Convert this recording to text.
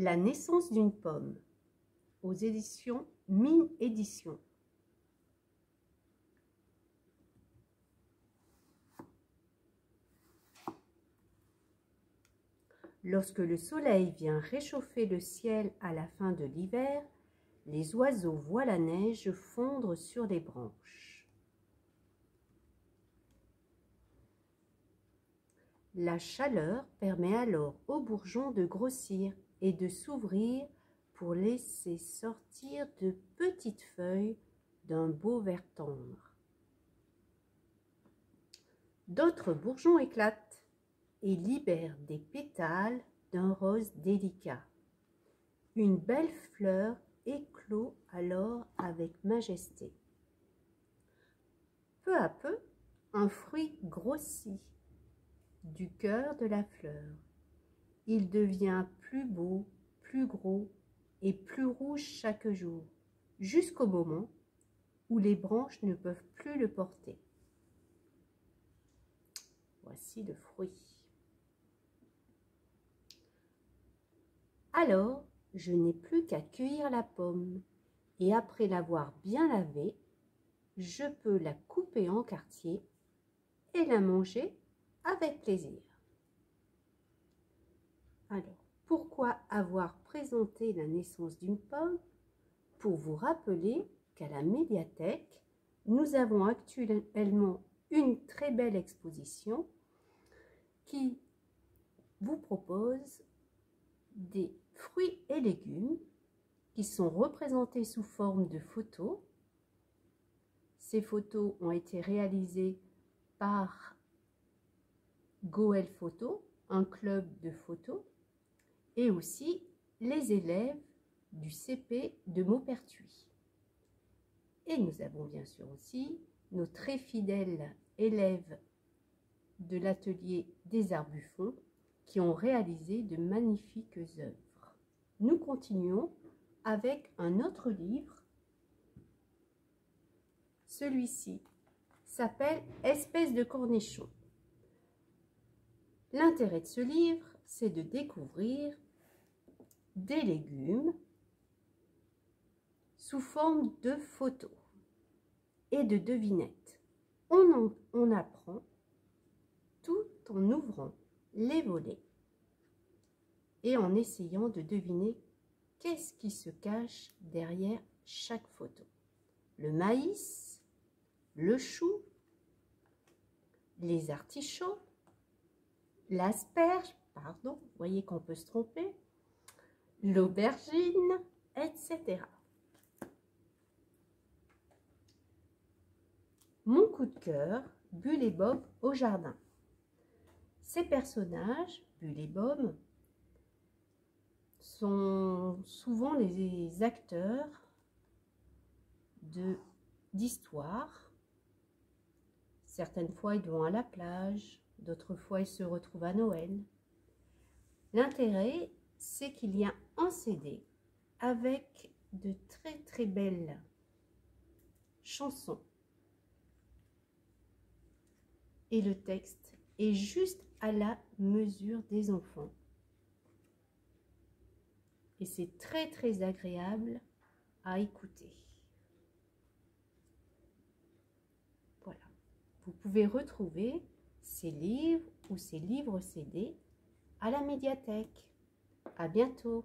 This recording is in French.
La naissance d'une pomme aux éditions Mine Édition. Lorsque le soleil vient réchauffer le ciel à la fin de l'hiver, les oiseaux voient la neige fondre sur les branches. La chaleur permet alors aux bourgeons de grossir et de s'ouvrir pour laisser sortir de petites feuilles d'un beau vert tendre. D'autres bourgeons éclatent et libèrent des pétales d'un rose délicat. Une belle fleur éclot alors avec majesté. Peu à peu, un fruit grossit du cœur de la fleur. Il devient plus beau, plus gros et plus rouge chaque jour, jusqu'au moment où les branches ne peuvent plus le porter. Voici le fruit. Alors, je n'ai plus qu'à cueillir la pomme, et après l'avoir bien lavée, je peux la couper en quartiers et la manger avec plaisir. Alors, pourquoi avoir présenté la naissance d'une pomme Pour vous rappeler qu'à la médiathèque, nous avons actuellement une très belle exposition qui vous propose des fruits et légumes qui sont représentés sous forme de photos. Ces photos ont été réalisées par Goel Photo, un club de photos, et aussi les élèves du CP de Maupertuis. Et nous avons bien sûr aussi nos très fidèles élèves de l'atelier des Arts qui ont réalisé de magnifiques œuvres. Nous continuons avec un autre livre. Celui-ci s'appelle Espèce de cornichon. L'intérêt de ce livre, c'est de découvrir des légumes sous forme de photos et de devinettes. On, apprend tout en ouvrant les volets et en essayant de deviner qu'est-ce qui se cache derrière chaque photo. Le maïs, le chou, les artichauts, l'asperge, pardon, vous voyez qu'on peut se tromper, l'aubergine, etc. Mon coup de cœur, Bulle et Bob au jardin. Ces personnages, Bulle et Bob, sont souvent les acteurs d'histoire. Certaines fois, ils vont à la plage, d'autres fois, ils se retrouvent à Noël. L'intérêt, c'est qu'il y a un CD avec de très très belles chansons. Et le texte est juste à la mesure des enfants. Et c'est très très agréable à écouter. Voilà. Vous pouvez retrouver ces livres ou ces livres CD à la médiathèque. À bientôt